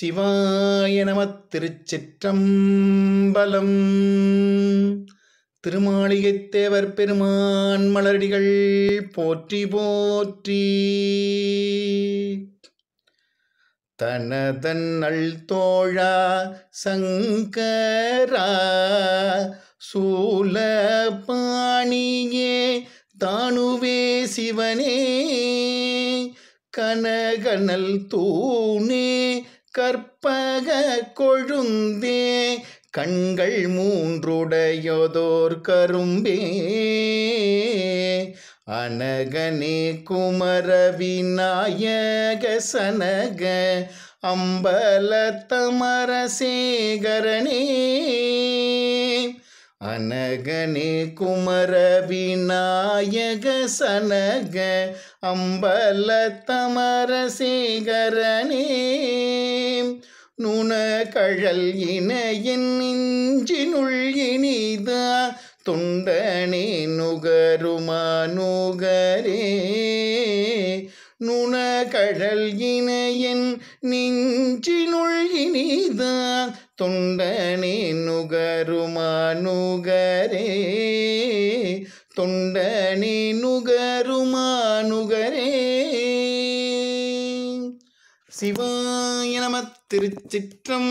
சிவாய நம திருச்சிற்றம்பலம். திருமாளிகைத் தேவர் பெருமான் மலரடிகள் போற்றி போற்றி. தனதன்னள் தோழா சங்கரா சூல பாணியே தானுவே சிவனே. கனகனல் தூணே கற்பக கொழுந்தே கண்கள் மூன்றுடையதோர் கரும்பே. அனகனே குமர விநாயக சனக அம்பல தமரசேகரனே அனகனே குமர விநாயக சனக அம்பல தமரசேகரனே நுணகழல் இணையின் நெஞ்சினுள் இனிதா துண்டனே நுகருமா நுகரே. நுணகழல் இணையின் நெஞ்சினுள் இனிதா துண்டனே நுகருமா நுகரே. தொண்டனே நுகருமா நுகரே. சிவாய நம திருச்சிற்றம்